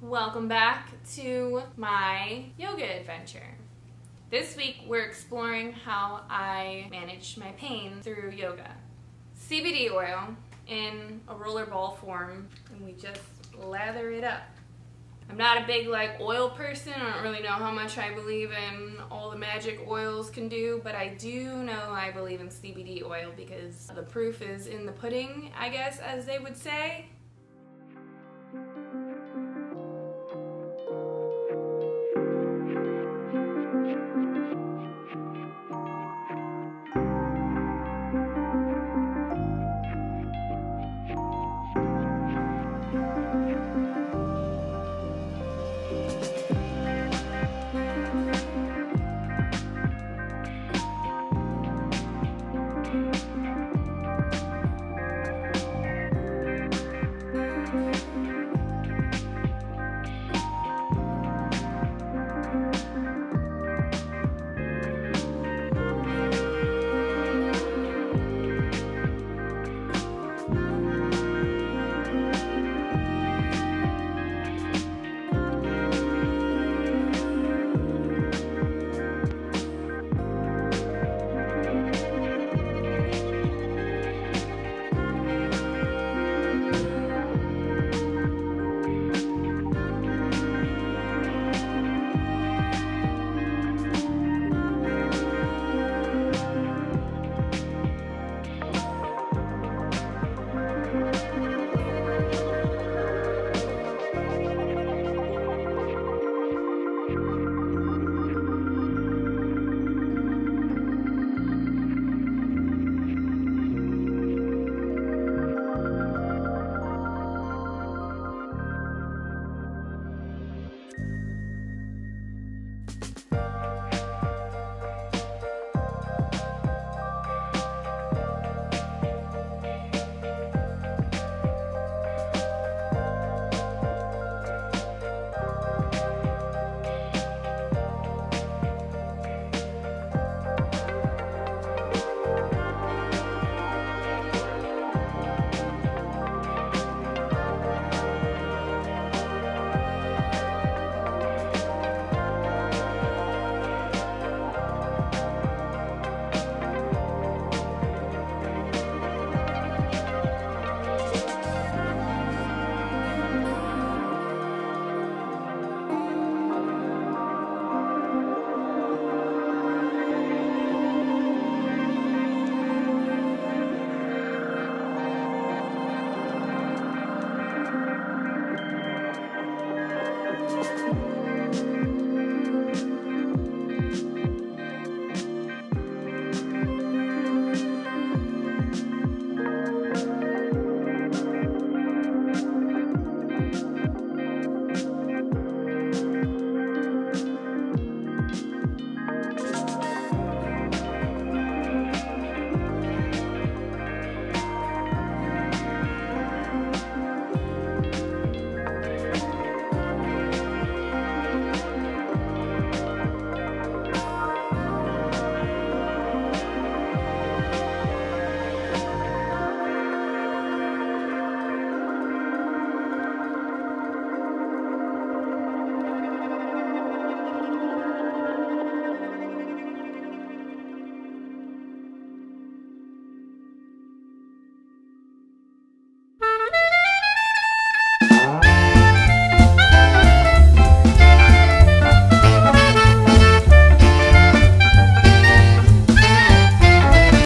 Welcome back to my yoga adventure. This week we're exploring how I manage my pain through yoga. CBD oil in a roller ball form and we just lather it up. I'm not a big like oil person. I don't really know how much I believe in all the magic oils can do, but I do know I believe in CBD oil because the proof is in the pudding, I guess, as they would say.